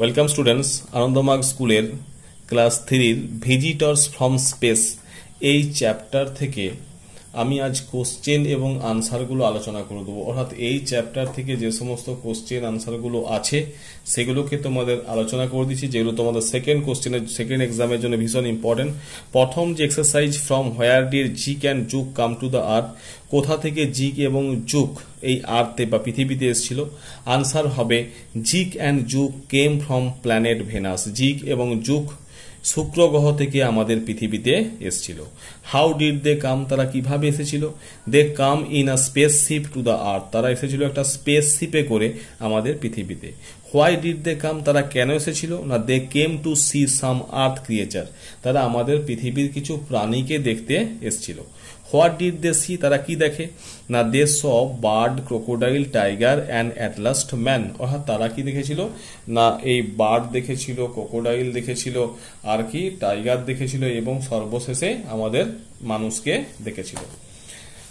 Welcome students Ananda Marga স্কুলের class থ্রির visitors from space এই চ্যাপ্টার থেকে আমি আজ কোশ্চেন এবং আনসারগুলো আলোচনা করে দেবো। অর্থাৎ এই চ্যাপ্টার থেকে যে সমস্ত কোশ্চেন আনসারগুলো আছে, সেগুলোকে তোমাদের আলোচনা করে দিচ্ছি, যেগুলো তোমাদের সেকেন্ড কোশ্চেনের সেকেন্ড এক্সামের জন্য ভীষণ ইম্পর্টেন্ট প্রথম যে exercise from where did Zik can Zook come to the earth কোথা থেকে জিক এবং জুক এই আর্থে বা পৃথিবীতে এসেছিল? আনসার হবে Zik and Zook came from planet Venus Zik এবং জুক শুক্র গ্রহ থেকে আমাদের পৃথিবীতে এসেছিল। হাউ ডিড দে কাম তারা কীভাবে এসেছিল? They come in a space ship to the earth তারা এসেছিল একটা স্পেস শিপে করে আমাদের পৃথিবীতে। হোয়াই ডিড দে কাম তারা কেন এসেছিল? না they came to see some earth creature তারা আমাদের পৃথিবীর কিছু প্রাণীকে দেখতে এসেছিল। হোয়াট ডিড দে সি, তারা কি দেখে? না, they saw bird, crocodile, tiger and at last man. অর্থাৎ তারা কি দেখেছিল? না, এই বার্ড দেখেছিল, ক্রোকোডাইল দেখেছিল, আর কি, টাইগার দেখেছিল এবং সর্বশেষে আমাদের মানুষকে দেখেছিল।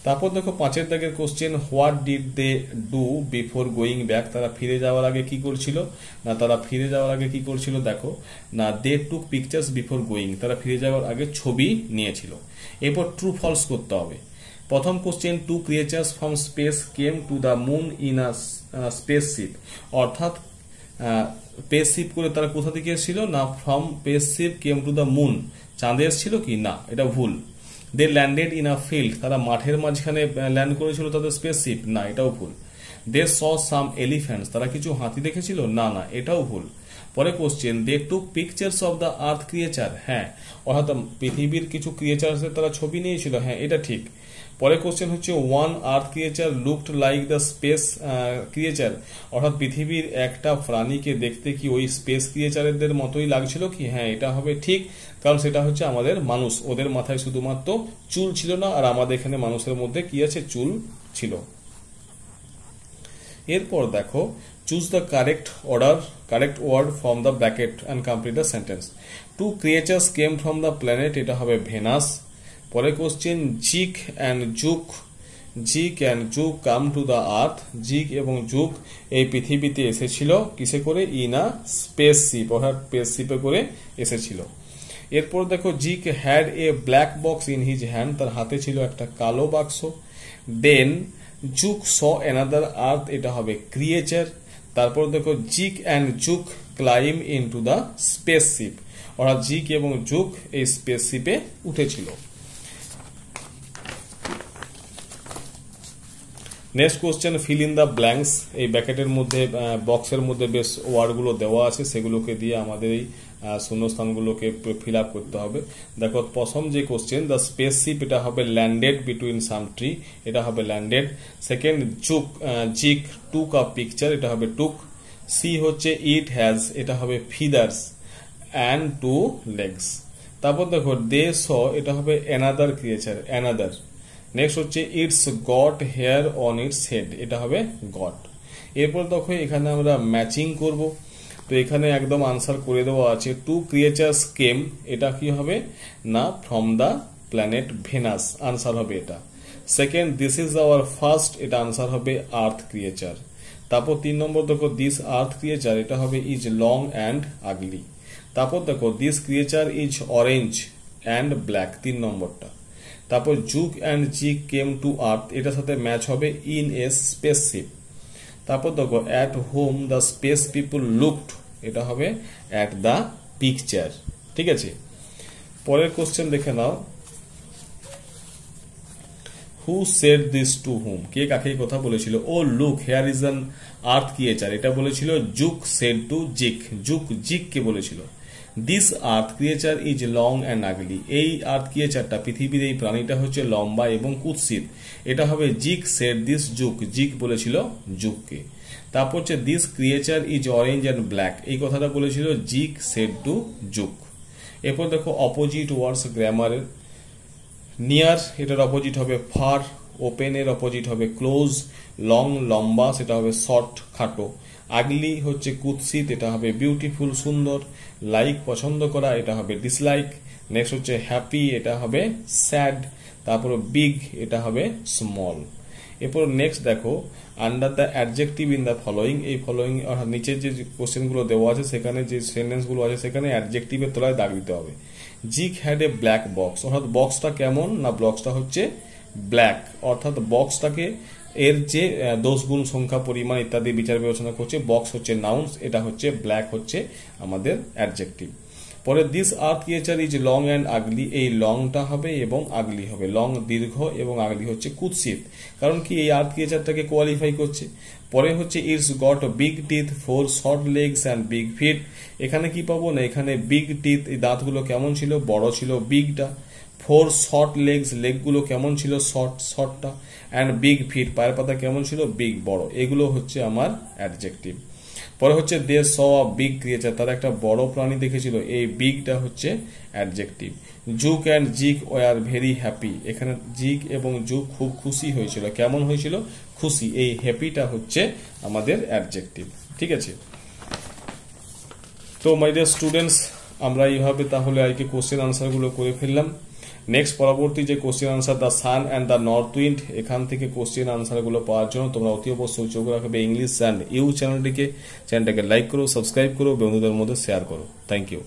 তারপর দেখো পাঁচের দাগের question what did they do before going back তারা ফিরে যাওয়ার আগে কি করছিল? না, তারা ফিরে যাওয়ার আগে কি করছিল? দেখো, না they took pictures before going তারা ফিরে যাওয়ার আগে ছবি নিয়েছিল। এরপর ট্রু ফলস করতে হবে। প্রথম question two creatures from space came to the moon in a spaceship অর্থাৎ স্পেস শিপ করে তারা কোথা থেকে এসেছিল? না from spaceship came to the moon চাঁদে এসেছিল কি? না, এটা ভুল। They landed in a field তারা মাঠের মাঝখানে ল্যান্ড করেছিল তাদের স্পেসশিপ না, এটাও ভুল। দে স সাম এলিফ্যান্টস তারা কিছু হাতি দেখেছিল? না না, এটাও ভুল। পরে question they two pictures of the earth creature হ্যাঁ অর্থাৎ পৃথিবীর কিছু ক্রিয়েচার্সের তারা ছবি নিয়েছিল। হ্যাঁ এটা ঠিক। পরে কোশ্চেন হচ্ছে one earth creature looked like the space creature অর্থাৎ পৃথিবীর একটা প্রাণীকে দেখতে কি ওই স্পেস ক্রিয়েচারদের মতোই লাগছিল কি? হ্যাঁ এটা হবে ঠিক, কারণ সেটা হচ্ছে আমাদের মানুষ। ওদের মাথায় শুধুমাত্র চুল ছিল না, আর আমাদের এখানে মানুষের মধ্যে কি আছে? চুল ছিল। এরপর দেখো choose the correct order correct word from the bracket and complete the sentence two creatures came from the planet এটা হবে ভেনাস পরে question Zik and Zook Zik and Zook come to the earth Zik এবং জুক এই পৃথিবীতে এসেছিল কিসে করে? ইনা space sheep অর্থাৎ স্পেস শিপে করে এসেছিল। এরপর দেখো, Zik had a black box in his hand তার হাতে ছিল একটা কালো বাক্স। দেন জুক স অ্যানাদার আর্থ এটা হবে ক্রিয়েচার তারপর দেখো, Zik and Zuk climb into the space ship অর্থাৎ জিক এবং জুক এই স্পেস শিপে উঠেছিল। Next question fill in the blanks এই ব্যাকেটের মধ্যে বক্সের মধ্যে বেশ ওয়ার্ডগুলো দেওয়া আছে, সেগুলোকে দিয়ে আমাদের এই শূন্যস্থানগুলোকে ফিল আপ করতে হবে। দেখো, প্রথম যে কোশ্চেন দ্য স্পেস শিপ এটা হবে ল্যান্ডেড বিটুইন সাম ট্রি এটা হবে landed second Zook Zik took a picture এটা হবে টুক সি হচ্ছে ইট হ্যাজ এটা হবে ফিদার্স অ্যান্ড টু লেগস তারপর দেখো দে স এটা হবে অ্যানাদার ক্রিয়েচার অ্যানাদার নেক্সট হচ্ছে it's got hair on its head এটা হবে গট এরপর দেখো, এখানে আমরা ম্যাচিং করব। তো এখানে একদম আনসার করে দেওয়া আছে টু ক্রিয়েচার্স কেম এটা কি হবে? না from the planet Venus answer হবে এটা। Second this is our first এটা আনসার হবে আর্থ ক্রিয়েচার তারপর তিন নম্বর দেখো দিস আর্থ ক্রিয়েচার এটা হবে ইজ লং অ্যান্ড আগলি তারপর দেখো this creature is orange and black তিন নম্বরটা। তারপর Dzukou and জিক came to earth এটার সাথে ম্যাচ হবে ইন এ স্পেস শিপ তারপর দেখো at home the space people looked এটা হবে অ্যাট দ্য পিকচার ঠিক আছে? পরের কোশ্চেন দেখে নাও। Who said this to whom কে কাকে কথা বলেছিল? ও look here is an earth creature এটা বলেছিল Dzukou said to জিক Dzukou Zik কে বলেছিল। This earth creature is long and ugly এই আর্থ ক্রিয়েচারটা পৃথিবীর এই প্রাণীটা হচ্ছে লম্বা এবং কুৎসিত। এটা হবে জিক, সেট দিস জুক জিক বলেছিল জুককে তারপর হচ্ছে this creature is orange and black এই কথাটা বলেছিল জিক, সেট টু জুক এরপর দেখো অপোজিট ওয়ার্ডস গ্রামারের নিয়ার এটার অপোজিট হবে ফার ওপেনের অপোজিট হবে ক্লোজ লং লম্বা, সেটা হবে শর্ট খাটো। আগলি হচ্ছে কুৎসিত, এটা হবে বিউটিফুল সুন্দর লাইক পছন্দ করা, এটা হবে ডিসলাইক নেক্সট হচ্ছে হ্যাপি এটা হবে স্যাড তারপর বিগ এটা হবে স্মল এরপর নেক্সট দেখো under the adjective in the following এই ফলোয়িং অর্থাৎ নিচের যে কোশ্চেনগুলো দেওয়া আছে, সেখানে যে সেন্টেন্সগুলো আছে, সেখানে অ্যাডজেক্টিভের তলায় দাগ দিতে হবে। Zik had a black box অর্থাৎ বক্সটা কেমন না বক্সটা হচ্ছে ব্ল্যাক অর্থাৎ বক্সটাকে এর যে দোষগুণ, সংখ্যা, পরিমাণ ইত্যাদি বিচার বিবেচনা করছে বক্স হচ্ছে নাউন্স এটা হচ্ছে ব্ল্যাক হচ্ছে আমাদের অ্যাডজেক্টিভ পরে this earth creature is long and ugly, এই লংটা হবে এবং আগলি হবে। লং দীর্ঘ এবং আগলি হচ্ছে কুৎসিত। কারণ কি এই আর্থ ক্রিয়েচারটাকে কোয়ালিফাই করছে? পরে হচ্ছে it's got big teeth four short legs and big feet এখানে কি পাবো না? এখানে বিগ টিথ এই দাঁতগুলো কেমন ছিল? বড় ছিল বিগটা ফোর শর্ট লেগস লেগগুলো কেমন ছিল? শর্ট শর্টটা অ্যান্ড বিগ ফিট পায়ের পাতা কেমন ছিল? বিগ বড়। এগুলো হচ্ছে আমার অ্যাডজেক্টিভ পরে হচ্ছে দে স বিগ ক্রিয়েচার, তারা একটা বড় প্রাণী দেখেছিল, এই বিগটা হচ্ছে adjective. Zook and Zik were very happy. এখানে জিক এবং জুক খুব খুশি হয়েছিল। কেমন হয়েছিল? খুশি। এই হ্যাপিটা হচ্ছে আমাদের অ্যাডজেক্টিভ। ঠিক আছে? তো মাই ডিয়ার স্টুডেন্টস আমরা এইভাবে তাহলে আজকে কোশ্চেন আনসারগুলো করে ফেললাম। নেক্সট পরবর্তী যে question answer the sun and the north wind এখান থেকে কোশ্চেন আনসারগুলো পাওয়ার জন্য তোমরা অতি অবশ্যই চোখ রাখবে ইংলিশ অ্যান্ড ইউ চ্যানেলটিকে চ্যানেলটাকে লাইক করো সাবস্ক্রাইব করো, বন্ধুদের মধ্যে শেয়ার করো। Thank you